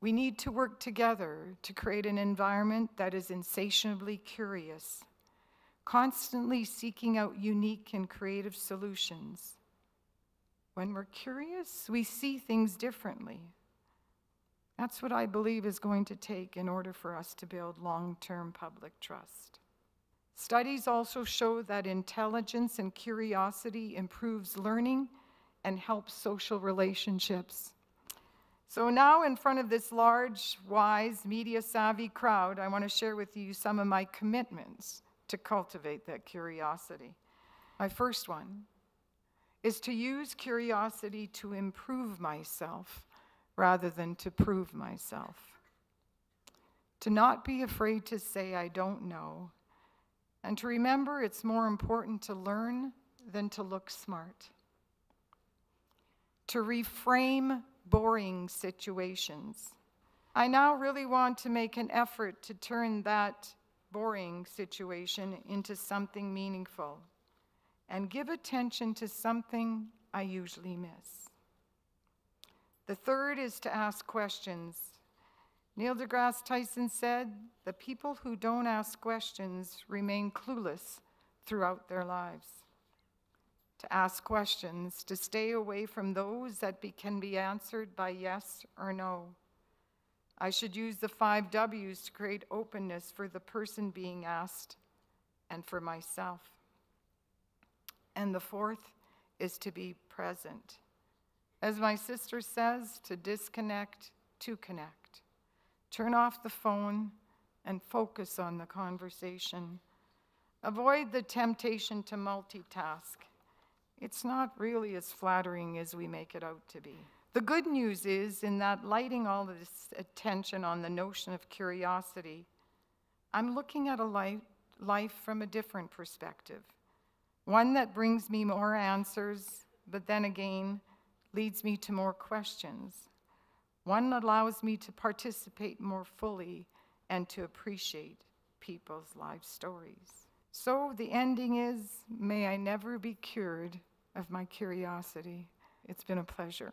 We need to work together to create an environment that is insatiably curious, constantly seeking out unique and creative solutions. When we're curious, we see things differently. That's what I believe is going to take in order for us to build long term public trust. Studies also show that intelligence and curiosity improves learning and helps social relationships. So now in front of this large, wise, media-savvy crowd, I want to share with you some of my commitments to cultivate that curiosity. My first one is to use curiosity to improve myself rather than to prove myself. To not be afraid to say I don't know, and to remember it's more important to learn than to look smart. To reframe boring situations. I now really want to make an effort to turn that boring situation into something meaningful and give attention to something I usually miss. The third is to ask questions. Neil deGrasse Tyson said, The people who don't ask questions remain clueless throughout their lives. To ask questions, to stay away from those that be, can be answered by yes or no. I should use the five W's to create openness for the person being asked and for myself. And the fourth is to be present. As my sister says, to disconnect, to connect. Turn off the phone and focus on the conversation. Avoid the temptation to multitask. It's not really as flattering as we make it out to be. The good news is, in that lighting all this attention on the notion of curiosity, I'm looking at a life, life from a different perspective. One that brings me more answers, but then again, leads me to more questions. One that allows me to participate more fully and to appreciate people's life stories. So the ending is may I never be cured of my curiosity. It's been a pleasure.